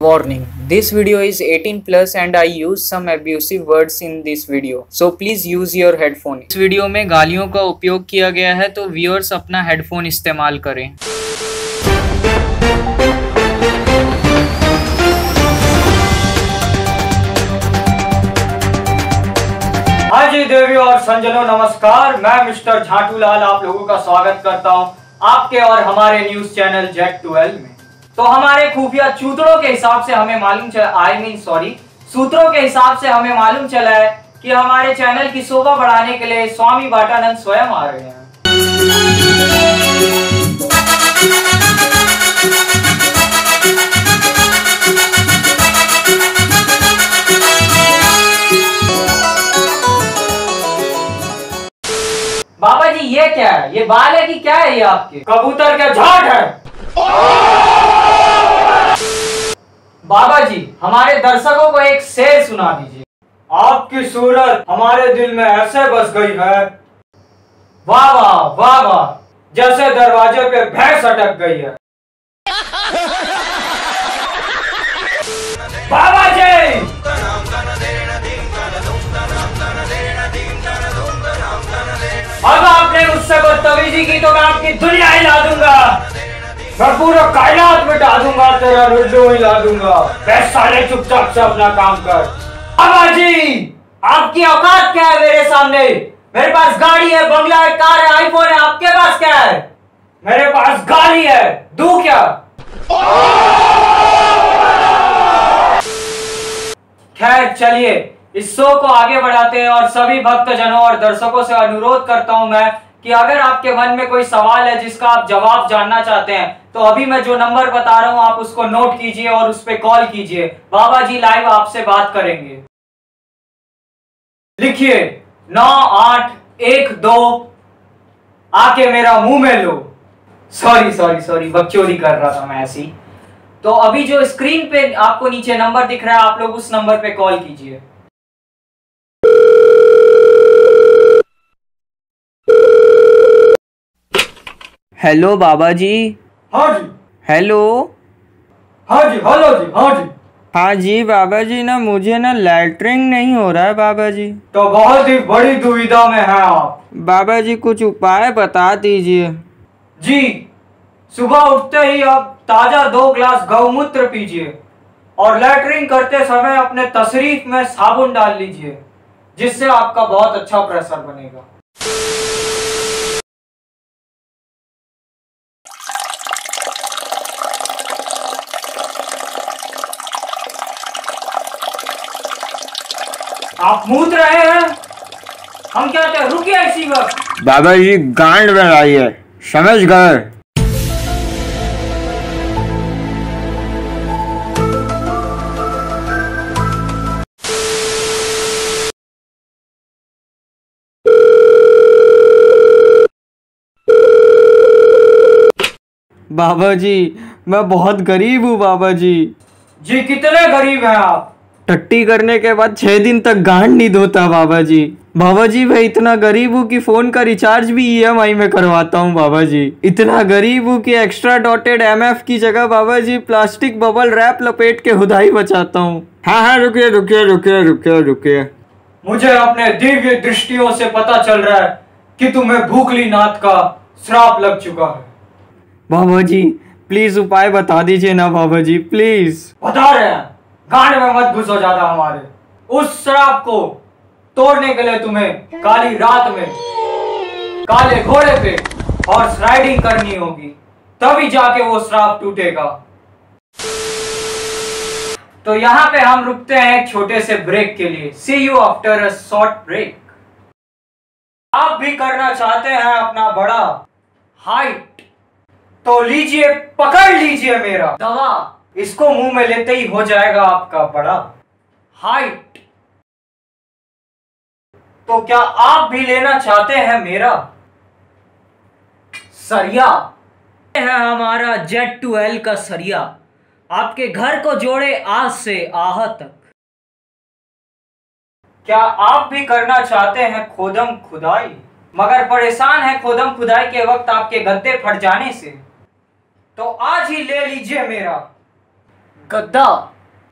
Warning This video is 18 plus and I use some abusive words in this video. So, please use your headphone. इस video में गालियों का उपयोग किया गया है तो व्यूअर्स अपना हेडफोन इस्तेमाल करें हाँ जी, देवी और संजनो, नमस्कार मैं मिस्टर झाटूलाल, आप लोगों का स्वागत करता हूँ आपके और हमारे न्यूज़ चैनल जेट ट्वेल्व में तो हमारे खुफिया सूत्रों के हिसाब से हमें मालूम चला आई मीन सॉरी सूत्रों के हिसाब से हमें मालूम चला है कि हमारे चैनल की शोभा बढ़ाने के लिए स्वामी बाटानंद स्वयं आ रहे हैं। बाबा जी, ये क्या है? ये बाल है कि क्या है ये आपके? कबूतर का झाड़ है। बाबा जी हमारे दर्शकों को एक शेर सुना दीजिए। आपकी सूरत हमारे दिल में ऐसे बस गई है। वाह वाह वाह वाह। जैसे दरवाजे पे भैंस अटक गई है। बाबा जी दूँगा तेरा रुजू हिला दूँगा साले, चुपचाप से अपना काम कर। बाबा जी, आपकी औकात क्या है मेरे सामने? मेरे पास गाड़ी है, बंगला है, कार है आईफोन है, आपके पास क्या है? मेरे पास गाड़ी है, दू क्या? खैर, चलिए, इस शो को आगे बढ़ाते हैं और सभी भक्तजनों और दर्शकों से अनुरोध करता हूँ मैं कि अगर आपके मन में कोई सवाल है जिसका आप जवाब जानना चाहते हैं तो अभी मैं जो नंबर बता रहा हूँ, आप उसको नोट कीजिए और उस पर कॉल कीजिए। बाबा जी लाइव आपसे बात करेंगे। लिखिए, नौ आठ एक दो, आके मेरा मुँह में लो। सॉरी सॉरी सॉरी बकचोदी कर रहा था मैं ऐसी। तो अभी जो स्क्रीन पे आपको नीचे नंबर दिख रहा है, आप लोग उस नंबर पे कॉल कीजिए। हेलो बाबा जी हाँ जी। हेलो हाँ जी हेलो जी हाँ जी। हाँ जी बाबा जी ना मुझे ना लैटरिंग नहीं हो रहा है बाबा जी तो बहुत ही बड़ी दुविधा में है आप। बाबा जी कुछ उपाय बता दीजिए। जी सुबह उठते ही आप ताज़ा दो ग्लास गौमूत्र पीजिए और लैटरिंग करते समय अपने तशरीफ़ में साबुन डाल लीजिए जिससे आपका बहुत अच्छा प्रेशर बनेगा। आप मूत रहे हैं। हम क्या कहते हैं रुकिए इसी वक्त। बाबा जी गांड में आई है। समझ गए। बाबा जी मैं बहुत गरीब हूँ बाबा जी जी कितने गरीब हैं आप? टट्टी करने के बाद छह दिन तक गांड नहीं धोता बाबा जी बाबा जी मैं इतना गरीब हूँ कि फ़ोन का रिचार्ज भी ईएमआई में करवाता हूँ बाबा जी इतना गरीब हूँ कि एक्स्ट्रा डॉटेड एमएफ की जगह Baba ji plastic bubble wrap लपेट के हुदाई बचाता हूँ। हाँ हाँ रुकिए रुकिए रुकिए रुकिए रुकिए। मुझे अपने दिव्य दृष्टियों से पता चल रहा है कि तुम्हें भूखली नाथ का श्राप लग चुका है। बाबा जी प्लीज़ उपाय बता दीजिए ना बाबा जी प्लीज़ बता रहे हैं। गांड में मत घुसो ज़्यादा हमारे। उस श्राप को तोड़ने के लिए तुम्हें काली रात में काले घोड़े पे हॉर्स राइडिंग करनी होगी। तभी जाके वो श्राप टूटेगा। तो यहाँ पे हम रुकते हैं छोटे से ब्रेक के लिए। See you after a short break आप भी करना चाहते हैं अपना बड़ा हाइट तो लीजिए, पकड़ लीजिए मेरा दवा। इसको मुँह में लेते ही हो जाएगा आपका बड़ा हाइट तो क्या आप भी लेना चाहते हैं मेरा? सरिया। है हमारा जेट टू एल का सरिया। आपके घर को जोड़े आज से आह तक। क्या आप भी करना चाहते हैं खोदम खुदाई? मगर परेशान है खोदम खुदाई के वक्त आपके गद्दे फट जाने से। तो आज ही ले लीजिए मेरा। गद्दा।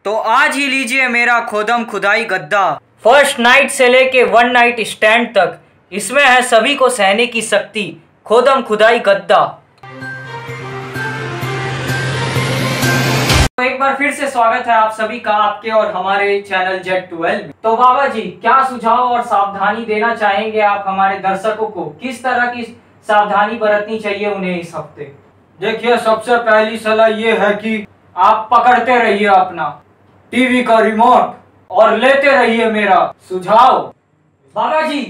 तो आज ही लीजिए मेरा खोदम खुदाई गद्दा। फ़र्स्ट नाइट से लेके वन नाइट स्टैंड तक इसमें है सभी को सहने की शक्ति खोदम खुदाई गद्दा। तो एक बार फिर से स्वागत है आप सभी का आपके और हमारे चैनल जेट ट्वेल्व तो बाबा जी क्या सुझाव और सावधानी देना चाहेंगे आप हमारे दर्शकों को? किस तरह की सावधानी बरतनी चाहिए उन्हें इस हफ़्ते? देखिए सबसे पहली सलाह ये है कि आप पकड़ते रहिए अपना। टीवी का रिमोट और लेते रहिए मेरा सुझाव। बाबा जी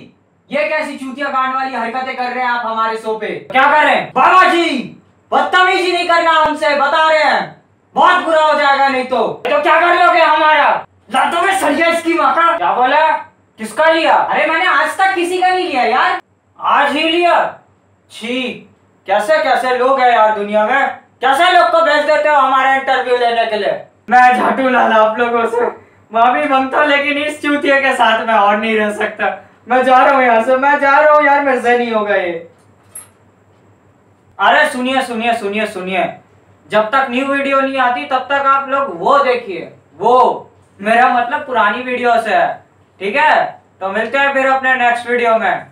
ये कैसी चूतिया कांड वाली हरकतें कर रहे हैं आप हमारे शो पे? क्या कर रहे हैं? बाबा जी बदतमीजी नहीं करना हमसे, बता रहे हैं। बहुत बुरा हो जाएगा, नहीं तो। तो क्या कर लोगे हमारा? लातों में सरिया इसकी माँ का क्या बोला? किसका लिया? अरे मैंने आज तक किसी का नहीं लिया यार। आज ही लिया। छी कैसे कैसे लोग हैं यार दुनिया में? कैसे लोग को भेज देते हो हमारे इंटरव्यू लेने के लिए। मैं झाटू लाल आप लोगों से। माफ़ी माँगता हूँ, लेकिन इस चूतिया के साथ मैं और नहीं रह सकता। मैं जा रहा हूँ यहाँ से। मैं जा रहा हूँ यार, मेरे से नहीं होगा ये। अरे सुनिए सुनिए सुनिए सुनिए। जब तक न्यू वीडियो नहीं आती, तब तक आप लोग वो देखिए। वो मेरा मतलब पुरानी वीडियो से है। ठीक है? तो मिलते हैं फिर अपने नेक्स्ट वीडियो में।